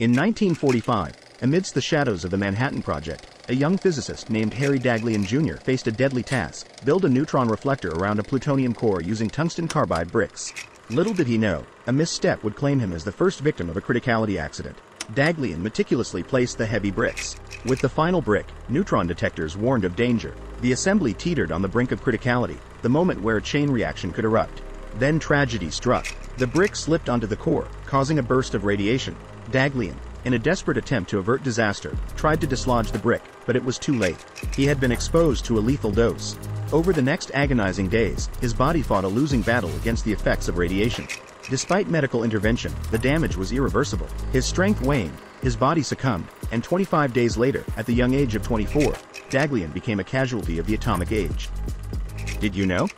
In 1945, amidst the shadows of the Manhattan Project, a young physicist named Harry Daghlian Jr. faced a deadly task, build a neutron reflector around a plutonium core using tungsten carbide bricks. Little did he know, a misstep would claim him as the first victim of a criticality accident. Daghlian meticulously placed the heavy bricks. With the final brick, neutron detectors warned of danger. The assembly teetered on the brink of criticality, the moment where a chain reaction could erupt. Then tragedy struck. The brick slipped onto the core, causing a burst of radiation. Daghlian, in a desperate attempt to avert disaster, tried to dislodge the brick, but it was too late. He had been exposed to a lethal dose. Over the next agonizing days, his body fought a losing battle against the effects of radiation. Despite medical intervention, the damage was irreversible. His strength waned, his body succumbed, and 25 days later, at the young age of 24, Daghlian became a casualty of the atomic age. Did you know?